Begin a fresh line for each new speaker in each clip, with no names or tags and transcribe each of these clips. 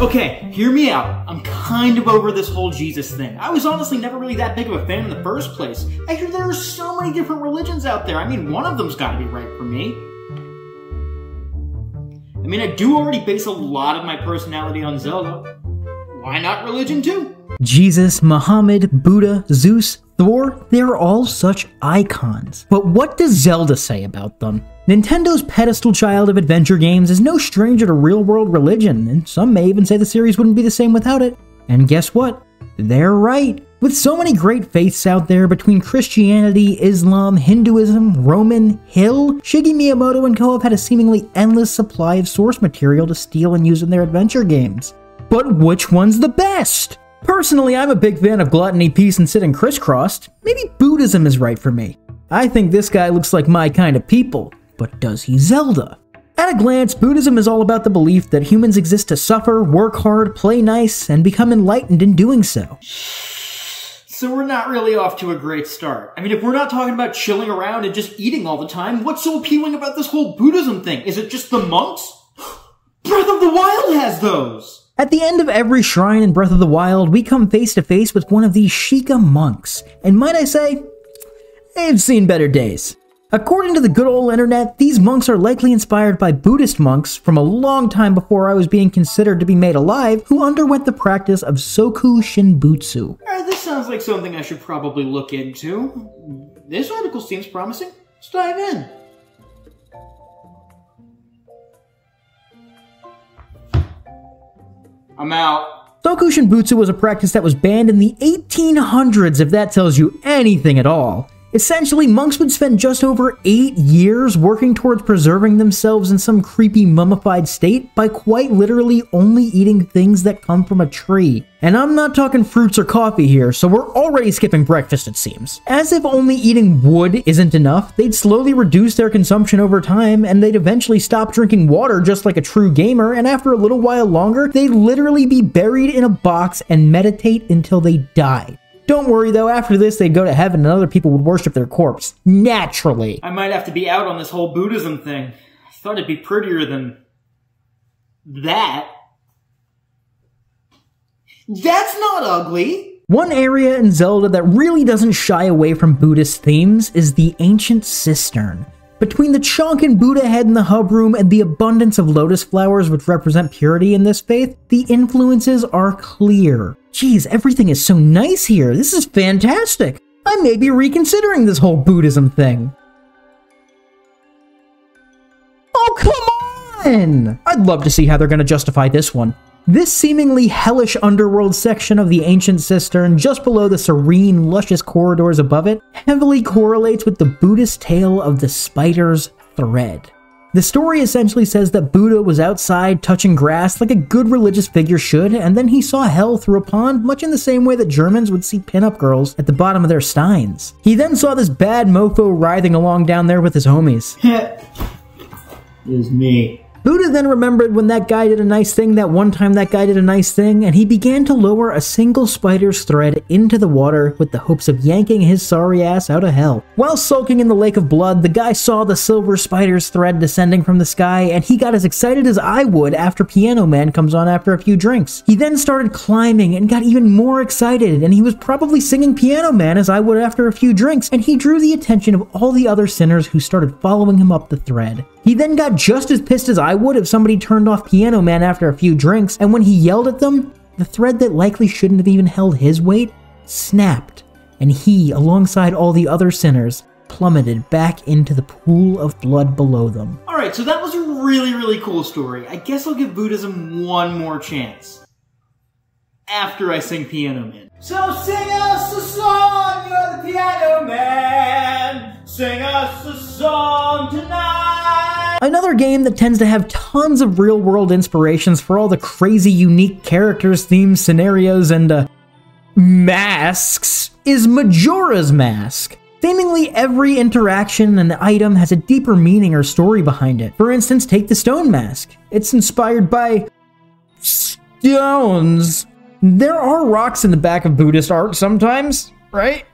Okay, hear me out. I'm kind of over this whole Jesus thing. I was honestly never really that big of a fan in the first place. I hear there are so many different religions out there. I mean, one of them's gotta be right for me. I mean, I do already base a lot of my personality on Zelda. Why not religion too?
Jesus, Muhammad, Buddha, Zeus, Thor, they're all such icons. But what does Zelda say about them? Nintendo's pedestal child of adventure games is no stranger to real world religion, and some may even say the series wouldn't be the same without it. And guess what? They're right. With so many great faiths out there between Christianity, Islam, Hinduism, Roman, Hill, Shigeru Miyamoto and co have had a seemingly endless supply of source material to steal and use in their adventure games. But which one's the best? Personally, I'm a big fan of gluttony, peace, and sitting crisscrossed. Maybe Buddhism is right for me. I think this guy looks like my kind of people, but does he Zelda? At a glance, Buddhism is all about the belief that humans exist to suffer, work hard, play nice, and become enlightened in doing so.
So we're not really off to a great start. I mean, if we're not talking about chilling around and just eating all the time, what's so appealing about this whole Buddhism thing? Is it just the monks? Breath of the Wild has those!
At the end of every shrine in Breath of the Wild, we come face to face with one of these Sheikah monks, and might I say, they've seen better days. According to the good old internet, these monks are likely inspired by Buddhist monks from a long time before I was being considered to be made alive, who underwent the practice of Soku Shinbutsu.
Alright, this sounds like something I should probably look into. This article seems promising. Let's dive in. I'm out.
Soku Shinbutsu was a practice that was banned in the 1800s, if that tells you anything at all. Essentially, monks would spend just over eight years working towards preserving themselves in some creepy mummified state by quite literally only eating things that come from a tree. And I'm not talking fruits or coffee here, so we're already skipping breakfast, it seems. As if only eating wood isn't enough, they'd slowly reduce their consumption over time, and they'd eventually stop drinking water just like a true gamer, and after a little while longer, they'd literally be buried in a box and meditate until they died. Don't worry though, after this they'd go to heaven and other people would worship their corpse. Naturally.
I might have to be out on this whole Buddhism thing. I thought it'd be prettier than that. That's not ugly.
One area in Zelda that really doesn't shy away from Buddhist themes is the Ancient Cistern. Between the Chonkin Buddha head in the hub room and the abundance of lotus flowers which represent purity in this faith, the influences are clear. Geez, everything is so nice here. This is fantastic. I may be reconsidering this whole Buddhism thing. Oh, come on! I'd love to see how they're going to justify this one. This seemingly hellish underworld section of the ancient cistern, just below the serene, luscious corridors above it, heavily correlates with the Buddhist tale of the spider's thread. The story essentially says that Buddha was outside touching grass like a good religious figure should, and then he saw hell through a pond, much in the same way that Germans would see pinup girls at the bottom of their steins. He then saw this bad mofo writhing along down there with his homies.
is me.
Buddha then remembered when that guy did a nice thing that one time that guy did a nice thing, and he began to lower a single spider's thread into the water with the hopes of yanking his sorry ass out of hell. While sulking in the lake of blood, the guy saw the silver spider's thread descending from the sky, and he got as excited as I would after Piano Man comes on after a few drinks. He then started climbing and got even more excited, and he was probably singing Piano Man as I would after a few drinks, and he drew the attention of all the other sinners who started following him up the thread. He then got just as pissed as I would if somebody turned off Piano Man after a few drinks, and when he yelled at them, the thread that likely shouldn't have even held his weight snapped, and he, alongside all the other sinners, plummeted back into the pool of blood below them.
Alright, so that was a really, really cool story. I guess I'll give Buddhism one more chance. After I sing Piano Man. So sing us a song, you're the Piano Man! Sing us a song tonight!
Another game that tends to have tons of real world inspirations for all the crazy, unique characters, themes, scenarios, and uh, masks is Majora's Mask. Seemingly every interaction and item has a deeper meaning or story behind it. For instance, take the stone mask. It's inspired by stones. There are rocks in the back of Buddhist art sometimes, right?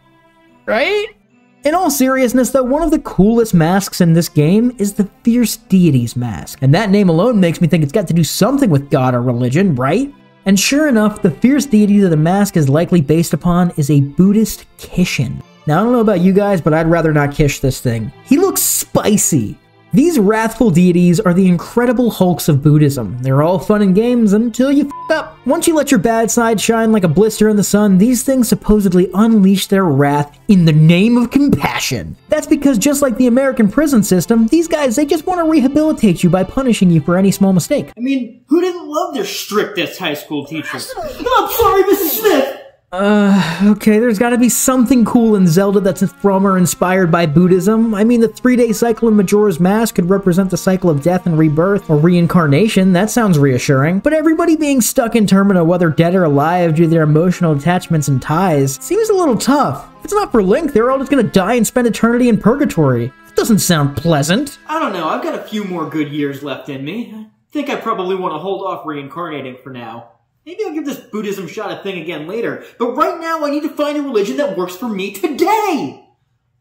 Right? In all seriousness, though, one of the coolest masks in this game is the Fierce Deity's mask, and that name alone makes me think it's got to do something with God or religion, right? And sure enough, the fierce deity that the mask is likely based upon is a Buddhist Kishin. Now, I don't know about you guys, but I'd rather not kish this thing. He looks spicy. These wrathful deities are the incredible hulks of Buddhism. They're all fun and games until you f up. Once you let your bad side shine like a blister in the sun, these things supposedly unleash their wrath in the name of compassion. That's because just like the American prison system, these guys, they just want to rehabilitate you by punishing you for any small mistake.
I mean, who didn't love their strictest high school teachers? oh, I'm sorry, Mrs. Smith!
Uh, okay, there's gotta be something cool in Zelda that's from or inspired by Buddhism. I mean, the three day cycle in Majora's Mask could represent the cycle of death and rebirth, or reincarnation, that sounds reassuring. But everybody being stuck in Termina, whether dead or alive, due to their emotional attachments and ties, seems a little tough. If it's not for Link, they're all just gonna die and spend eternity in purgatory. That doesn't sound pleasant.
I don't know, I've got a few more good years left in me. I think I probably want to hold off reincarnating for now. Maybe I'll give this Buddhism shot a thing again later, but right now I need to find a religion that works for me today!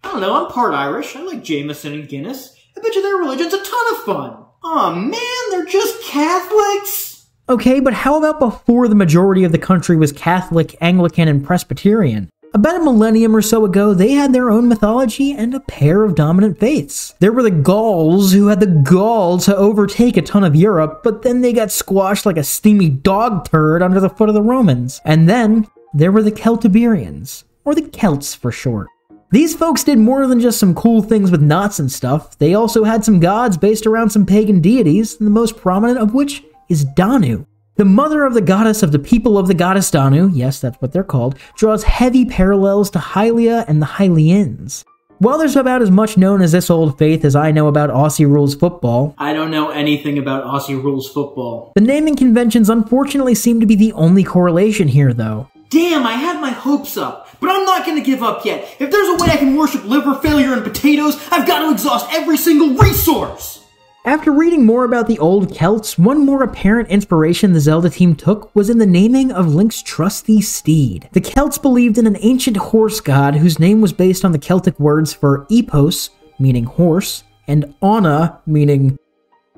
I don't know, I'm part Irish, I like Jameson and Guinness. I bet you their religion's a ton of fun! Aw oh, man, they're just Catholics!
Okay, but how about before the majority of the country was Catholic, Anglican, and Presbyterian? About a millennium or so ago, they had their own mythology and a pair of dominant faiths. There were the Gauls, who had the gall to overtake a ton of Europe, but then they got squashed like a steamy dog turd under the foot of the Romans. And then there were the Celtiberians, or the Celts for short. These folks did more than just some cool things with knots and stuff. They also had some gods based around some pagan deities, the most prominent of which is Danu. The mother of the goddess of the people of the goddess Danu, yes, that's what they're called, draws heavy parallels to Hylia and the Hylians. While there's about as much known as this old faith as I know about Aussie rules football,
I don't know anything about Aussie rules football.
The naming conventions unfortunately seem to be the only correlation here, though.
Damn, I had my hopes up, but I'm not gonna give up yet. If there's a way I can worship liver failure and potatoes, I've got to exhaust every single resource!
After reading more about the old Celts, one more apparent inspiration the Zelda team took was in the naming of Link's trusty steed. The Celts believed in an ancient horse god whose name was based on the Celtic words for epos, meaning horse, and Anna, meaning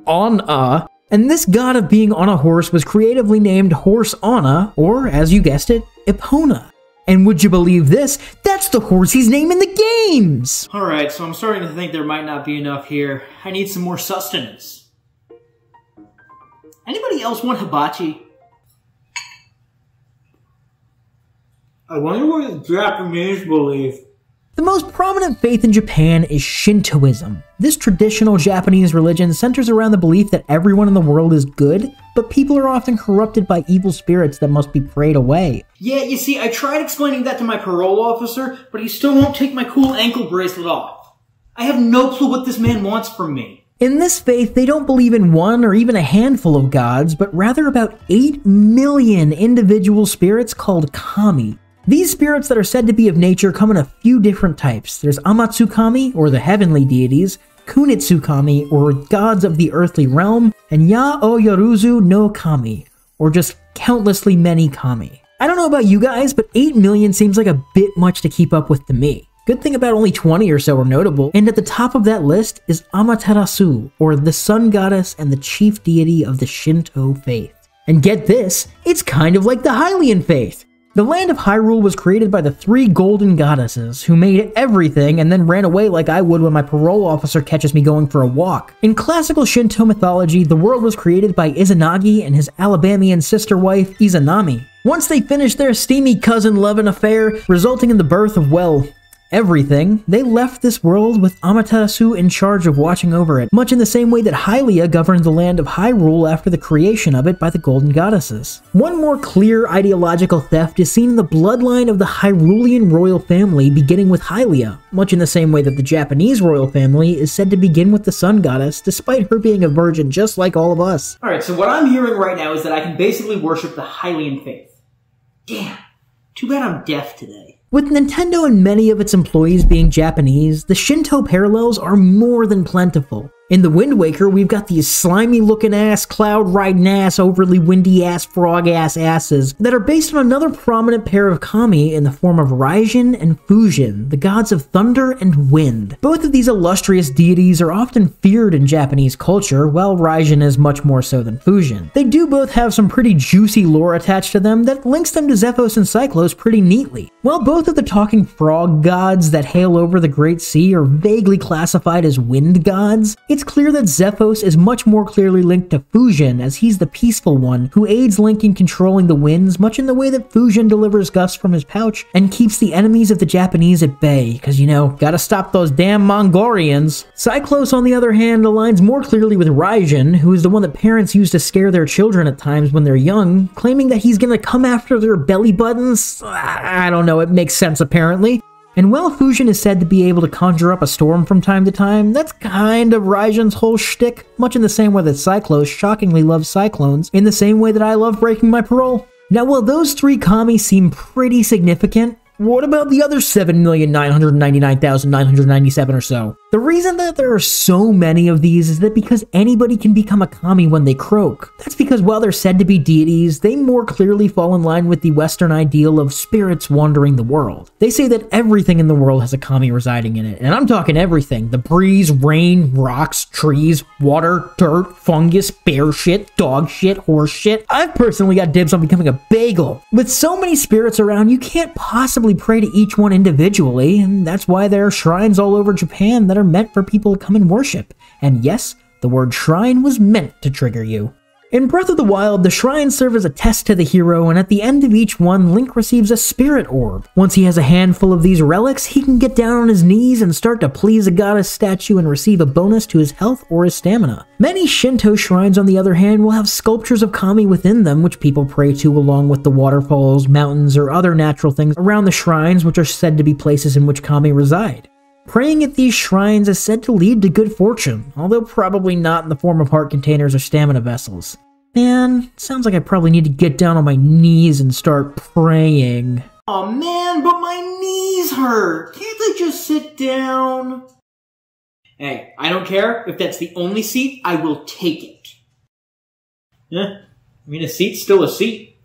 on a. And this god of being on a horse was creatively named Horse Anna, or as you guessed it, Epona. And would you believe this? That's the horse he's naming the games!
Alright, so I'm starting to think there might not be enough here. I need some more sustenance. Anybody else want hibachi? I wonder what the Japanese believe.
The most prominent faith in Japan is Shintoism. This traditional Japanese religion centers around the belief that everyone in the world is good, but people are often corrupted by evil spirits that must be prayed away.
Yeah, you see, I tried explaining that to my parole officer, but he still won't take my cool ankle bracelet off. I have no clue what this man wants from me.
In this faith, they don't believe in one or even a handful of gods, but rather about 8 million individual spirits called kami. These spirits that are said to be of nature come in a few different types. There's Amatsukami, or the heavenly deities, Kunitsukami, or gods of the earthly realm, and Ya o Yorozu no Kami, or just countlessly many kami. I don't know about you guys, but 8 million seems like a bit much to keep up with to me. Good thing about only 20 or so are notable, and at the top of that list is Amaterasu, or the sun goddess and the chief deity of the Shinto faith. And get this, it's kind of like the Hylian faith. The land of Hyrule was created by the three golden goddesses, who made everything and then ran away like I would when my parole officer catches me going for a walk. In classical Shinto mythology, the world was created by Izanagi and his Alabamian sister wife, Izanami. Once they finished their steamy cousin loving affair, resulting in the birth of, well, everything, they left this world with Amaterasu in charge of watching over it, much in the same way that Hylia governed the land of Hyrule after the creation of it by the Golden Goddesses. One more clear ideological theft is seen in the bloodline of the Hyrulean royal family beginning with Hylia, much in the same way that the Japanese royal family is said to begin with the Sun Goddess, despite her being a virgin just like all of us.
Alright, so what I'm hearing right now is that I can basically worship the Hylian faith. Damn, too bad I'm deaf today.
With Nintendo and many of its employees being Japanese, the Shinto parallels are more than plentiful. In The Wind Waker, we've got these slimy looking ass, cloud riding ass, overly windy ass, frog ass asses that are based on another prominent pair of kami in the form of Raijin and Fujin, the gods of thunder and wind. Both of these illustrious deities are often feared in Japanese culture, while Raijin is much more so than Fujin. They do both have some pretty juicy lore attached to them that links them to Zephos and Cyclos pretty neatly. While both of the talking frog gods that hail over the Great Sea are vaguely classified as wind gods, it's clear that Zephos is much more clearly linked to Fujin, as he's the peaceful one who aids Link in controlling the winds, much in the way that Fujin delivers gusts from his pouch and keeps the enemies of the Japanese at bay, because you know, gotta stop those damn Mongolians. Cyclos, on the other hand, aligns more clearly with Raijin, who is the one that parents use to scare their children at times when they're young, claiming that he's gonna come after their belly buttons. I don't know, it makes sense apparently. And while Fujin is said to be able to conjure up a storm from time to time, that's kind of Raijin's whole shtick, much in the same way that Cyclos shockingly loves cyclones, in the same way that I love breaking my parole. Now, while those three kami seem pretty significant, what about the other 7,999,997 or so? The reason that there are so many of these is that because anybody can become a kami when they croak. That's because while they're said to be deities, they more clearly fall in line with the Western ideal of spirits wandering the world. They say that everything in the world has a kami residing in it, and I'm talking everything the breeze, rain, rocks, trees, water, dirt, fungus, bear shit, dog shit, horse shit. I've personally got dibs on becoming a bagel. With so many spirits around, you can't possibly pray to each one individually, and that's why there are shrines all over Japan that are meant for people to come and worship. And yes, the word shrine was meant to trigger you. In Breath of the Wild, the shrines serve as a test to the hero, and at the end of each one, Link receives a spirit orb. Once he has a handful of these relics, he can get down on his knees and start to please a goddess statue and receive a bonus to his health or his stamina. Many Shinto shrines, on the other hand, will have sculptures of kami within them, which people pray to along with the waterfalls, mountains, or other natural things around the shrines, which are said to be places in which kami reside. Praying at these shrines is said to lead to good fortune, although probably not in the form of heart containers or stamina vessels. Man, sounds like I probably need to get down on my knees and start praying.
Oh man, but my knees hurt. Can't I just sit down? Hey, I don't care if that's the only seat, I will take it. Yeah, I mean, a seat's still a seat.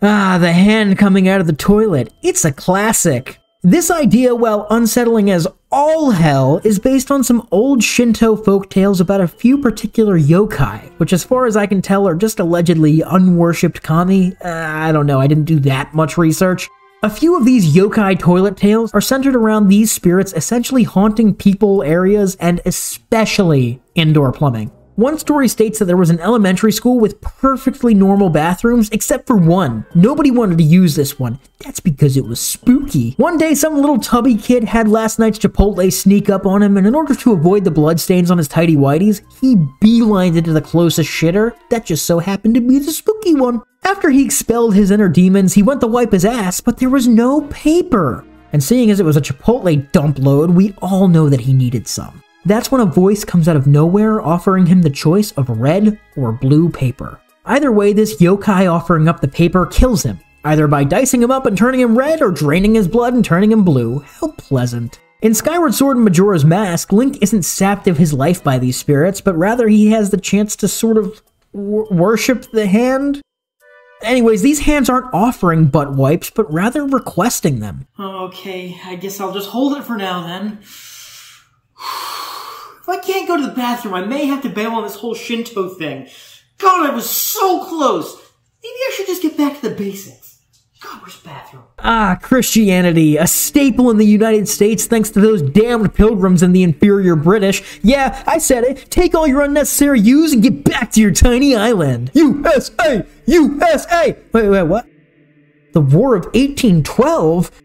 Ah, the hand coming out of the toilet. It's a classic. This idea, while unsettling as all hell, is based on some old Shinto folk tales about a few particular yokai, which, as far as I can tell, are just allegedly unworshipped kami. Uh, I don't know, I didn't do that much research. A few of these yokai toilet tales are centered around these spirits essentially haunting people, areas, and especially indoor plumbing. One story states that there was an elementary school with perfectly normal bathrooms, except for one. Nobody wanted to use this one. That's because it was spooky. One day, some little tubby kid had last night's Chipotle sneak up on him, and in order to avoid the bloodstains on his tidy whities, he beelined into the closest shitter. That just so happened to be the spooky one. After he expelled his inner demons, he went to wipe his ass, but there was no paper. And seeing as it was a Chipotle dump load, we all know that he needed some. That's when a voice comes out of nowhere offering him the choice of red or blue paper. Either way, this yokai offering up the paper kills him, either by dicing him up and turning him red or draining his blood and turning him blue. How pleasant. In Skyward Sword and Majora's Mask, Link isn't sapped of his life by these spirits, but rather he has the chance to sort of worship the hand. Anyways, these hands aren't offering butt wipes, but rather requesting them.
Okay, I guess I'll just hold it for now then. If I can't go to the bathroom, I may have to bail on this whole Shinto thing. God, I was so close. Maybe I should just get back to the basics. God, where's the bathroom?
Ah, Christianity, a staple in the United States thanks to those damned pilgrims and the inferior British. Yeah, I said it. Take all your unnecessary U's and get back to your tiny island. USA! USA! Wait, wait, what? The War of 1812?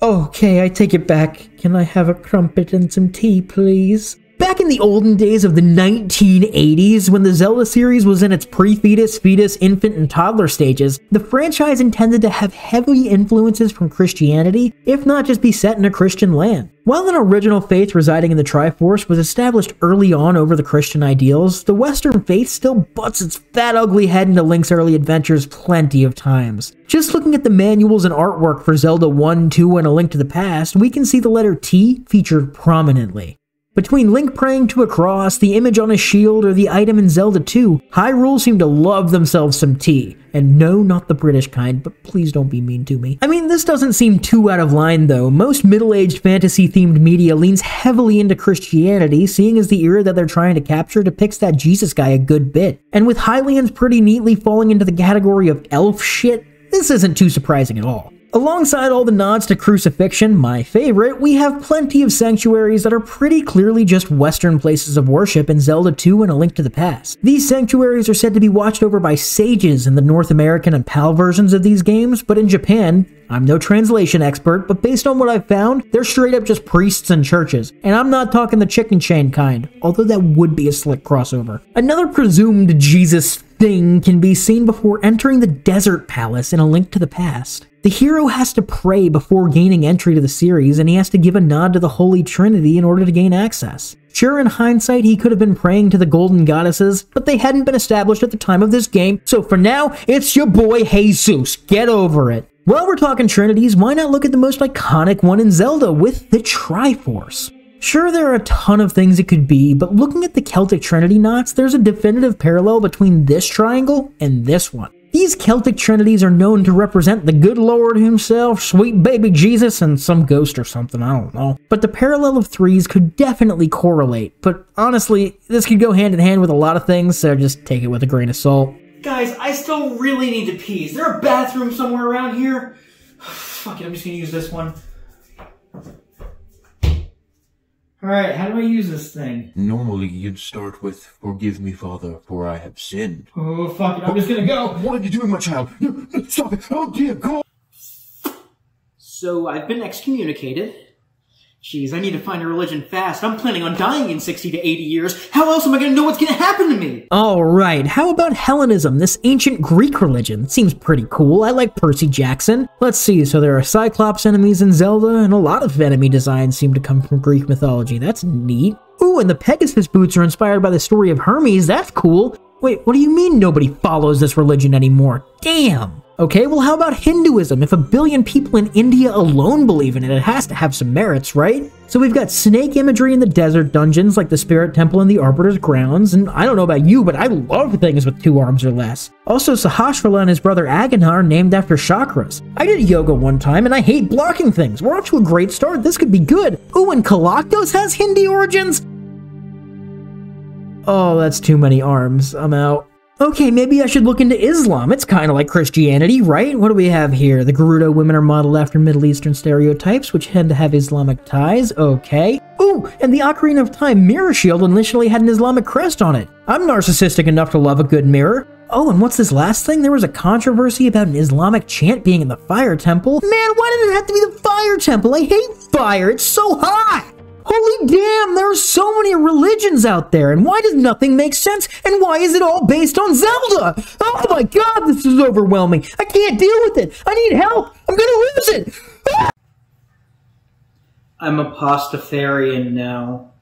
Okay, I take it back. Can I have a crumpet and some tea, please? Back in the olden days of the 1980s, when the Zelda series was in its pre fetus, fetus, infant, and toddler stages, the franchise intended to have heavy influences from Christianity, if not just be set in a Christian land. While an original faith residing in the Triforce was established early on over the Christian ideals, the Western faith still butts its fat ugly head into Link's early adventures plenty of times. Just looking at the manuals and artwork for Zelda 1, 2, and A Link to the Past, we can see the letter T featured prominently. Between Link praying to a cross, the image on his shield, or the item in Zelda 2, Hyrule seem to love themselves some tea. And no, not the British kind, but please don't be mean to me. I mean, this doesn't seem too out of line though. Most middle-aged fantasy-themed media leans heavily into Christianity, seeing as the era that they're trying to capture depicts that Jesus guy a good bit. And with Hylians pretty neatly falling into the category of elf shit, this isn't too surprising at all. Alongside all the nods to crucifixion, my favorite, we have plenty of sanctuaries that are pretty clearly just Western places of worship in Zelda 2 and A Link to the Past. These sanctuaries are said to be watched over by sages in the North American and PAL versions of these games, but in Japan, I'm no translation expert, but based on what I've found, they're straight up just priests and churches. And I'm not talking the chicken chain kind, although that would be a slick crossover. Another presumed Jesus thing can be seen before entering the Desert Palace in A Link to the Past. The hero has to pray before gaining entry to the series, and he has to give a nod to the Holy Trinity in order to gain access. Sure, in hindsight, he could have been praying to the golden goddesses, but they hadn't been established at the time of this game, so for now, it's your boy Jesus. Get over it. While we're talking Trinities, why not look at the most iconic one in Zelda with the Triforce? Sure, there are a ton of things it could be, but looking at the Celtic Trinity knots, there's a definitive parallel between this triangle and this one. These Celtic trinities are known to represent the good Lord himself, sweet baby Jesus, and some ghost or something, I don't know. But the parallel of threes could definitely correlate, but honestly, this could go hand in hand with a lot of things, so just take it with a grain of salt.
Guys, I still really need to pee. Is there a bathroom somewhere around here? Fuck it, I'm just gonna use this one. Alright, how do I use this thing?
Normally, you'd start with, Forgive me, Father, for I have sinned.
Oh, fuck it, I'm just gonna go.
What are you doing, my child? No, no, Stop it! Oh, dear God!
So, I've been excommunicated. Jeez, I need to find a religion fast. I'm planning on dying in 60 to 80 years. How else am I gonna know what's gonna happen to me?
Alright, how about Hellenism, this ancient Greek religion? Seems pretty cool. I like Percy Jackson. Let's see, so there are Cyclops enemies in Zelda, and a lot of enemy designs seem to come from Greek mythology. That's neat. Ooh, and the Pegasus boots are inspired by the story of Hermes. That's cool. Wait, what do you mean nobody follows this religion anymore? Damn. Okay, well, how about Hinduism? If a billion people in India alone believe in it, it has to have some merits, right? So we've got snake imagery in the desert dungeons, like the Spirit Temple and the Arbiter's Grounds, and I don't know about you, but I love things with two arms or less. Also, Sahasrahla and his brother Aginah are named after chakras. I did yoga one time, and I hate blocking things. We're off to a great start. This could be good. Ooh, and Koloktos has Hindi origins? Oh, that's too many arms. I'm out. Okay, maybe I should look into Islam. It's kind of like Christianity, right? What do we have here? The Gerudo women are modeled after Middle Eastern stereotypes, which tend to have Islamic ties. Okay. Ooh, and the Ocarina of Time mirror shield initially had an Islamic crest on it. I'm narcissistic enough to love a good mirror. Oh, and what's this last thing? There was a controversy about an Islamic chant being in the fire temple. Man, why did it have to be the fire temple? I hate fire. It's so hot. Holy damn, there are so many religions out there, and why does nothing make sense? And why is it all based on Zelda? Oh my god, this is overwhelming. I can't deal with it. I need help. I'm gonna lose it.
I'm a pastafarian now.